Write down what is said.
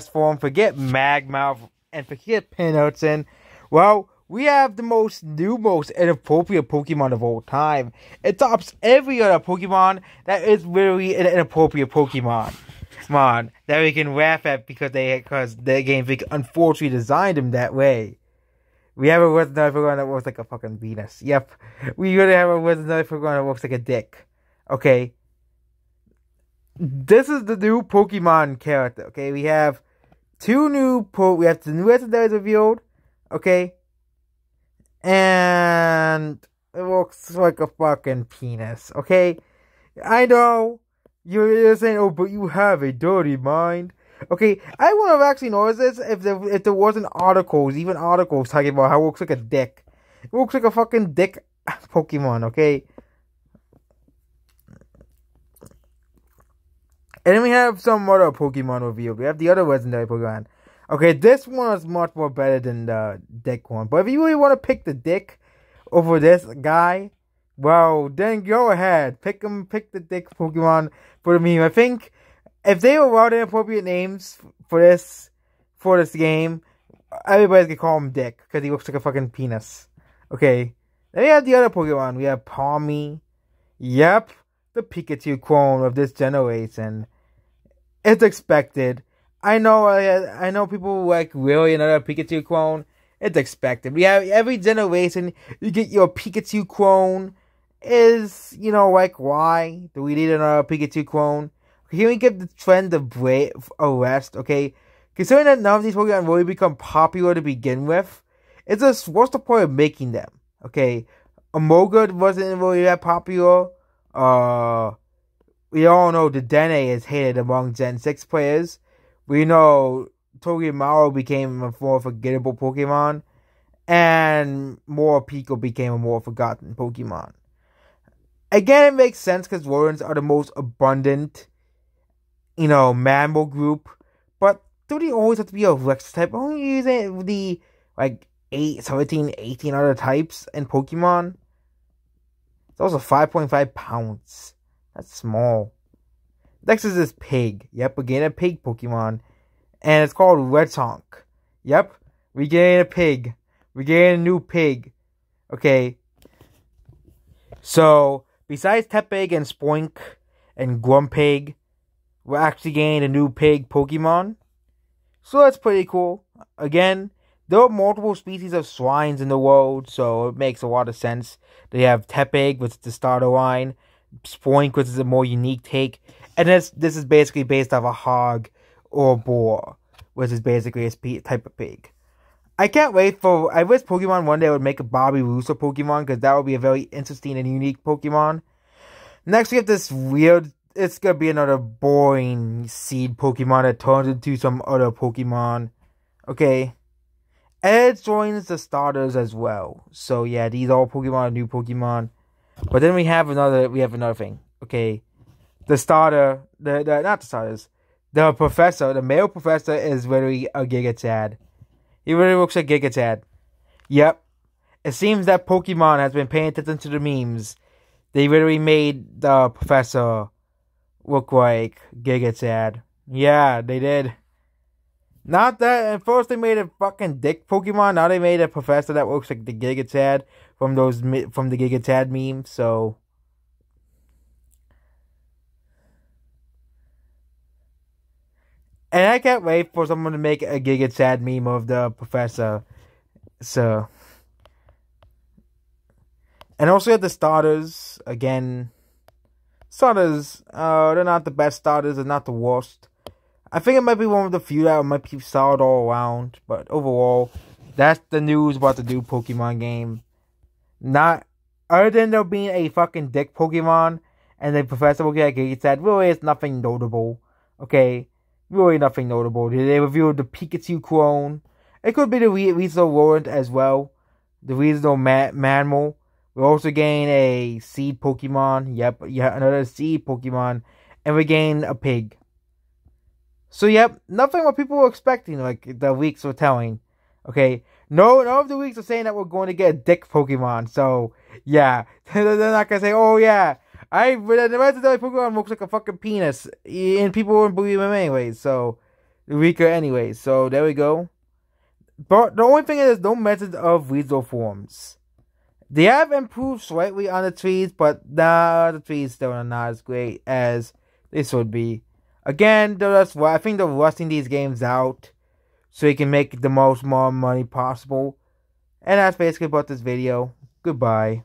form, forget Magmouth, and forget Pinnerton. Well, we have the most new, most inappropriate Pokemon of all time. It tops every other Pokemon that is really an inappropriate Pokemon. Mon that we can laugh at because they because the game unfortunately designed him that way. We have a Wizard Pokemon that looks like a fucking Venus. Yep. We really have a Wizard Pokemon that looks like a dick. Okay. This is the new Pokemon character. Okay, we have two new po. We have the new legendaries revealed. Okay, and it looks like a fucking penis. Okay, I know you're saying, oh, but you have a dirty mind. Okay, I would have actually noticed this if there if there wasn't articles, even articles talking about how it looks like a dick. It looks like a fucking dick Pokemon. Okay. And then we have some other Pokemon revealed. We have the other legendary Pokemon. Okay, this one is much more better than the Dick one. But if you really want to pick the Dick over this guy, well, then go ahead. Pick him, pick the Dick Pokemon for meme. I think if they were wrote appropriate names for this, for this game, everybody could call him Dick because he looks like a fucking penis. Okay. Then we have the other Pokemon. We have Pawmi. Yep, the Pikachu clone of this generation. It's expected. I know. I, I know people like really another Pikachu clone. It's expected. We have every generation. You get your Pikachu clone. Is you know like why do we need another Pikachu clone? Here we get the trend of brave arrest. Okay, considering that none of these Pokemon really become popular to begin with, it's just what's the point of making them? Okay, Emolga wasn't really that popular. Uh, we all know Dedenne is hated among Gen 6 players. We know Togedemaru became a more forgettable Pokemon. And Morpeko became a more forgotten Pokemon. Again, it makes sense because rodents are the most abundant, you know, mammal group. But do they always have to be a Rex type? Only using the, like, 8, 17, 18 other types in Pokemon. It's also 5.5 pounds. That's small. Next is this pig. Yep, again a pig Pokemon. And it's called Lechonk. Yep, we gain a pig. We gain a new pig. Okay. So, besides Tepig and Spoink and Grumpig, we're actually getting a new pig Pokemon. So that's pretty cool. Again, there are multiple species of swines in the world, so it makes a lot of sense. They have Tepig, which is the starter line. Spoink, which is a more unique take, and this this is basically based off a hog or a boar, which is basically a type of pig. I can't wait for. I wish Pokemon one day would make a Babirusa Pokemon because that would be a very interesting and unique Pokemon. Next, we have this weird. It's gonna be another boring seed Pokemon that turns into some other Pokemon. Okay. It joins the starters as well. So yeah, these all Pokemon new Pokemon. But then we have another we have another thing. Okay. The starter the, the not the starters. The professor, the male professor is really a Giga Chad. He really looks like Giga Chad. Yep. It seems that Pokemon has been paying attention to the memes. They really made the professor look like Giga Chad. Yeah, they did. Not that at first they made a fucking dick Pokemon. Now they made a professor that looks like the Giga Chad from those from the Giga Chad meme. So and I can't wait for someone to make a Giga Chad meme of the professor. So and also have the starters again. Starters, uh, they're not the best starters. They're not the worst. I think it might be one of the few that might be solid all around. But overall, that's the news about the new Pokemon game. Not other than there being a fucking dick Pokemon and the Professor Pokemon said, really, it's nothing notable. Okay, really nothing notable. Did They revealed the Pikachu clone. It could be the Weasel Warrant as well. The Weasel Ma- Mammal. We're also getting a seed Pokemon. Yep, yeah, another seed Pokemon. And we gain a pig. So yep, nothing what people were expecting, like the weeks were telling. Okay, no, none of the weeks are saying that we're going to get a dick Pokemon. So yeah, they're not gonna say, oh yeah, I but the legendary Pokemon looks like a fucking penis, and people wouldn't believe him anyways. So weaker anyway. So there we go. But the only thing is no method of weasel forms. They have improved slightly on the trees, but nah, the trees still are not as great as this would be. Again, that's why I think they're rusting these games out so you can make the most more money possible. And that's basically about this video. Goodbye.